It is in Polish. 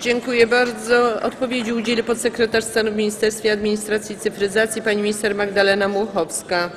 Dziękuję bardzo. Odpowiedzi udzieli podsekretarz stanu w Ministerstwie Administracji i Cyfryzacji pani minister Magdalena Muchowska.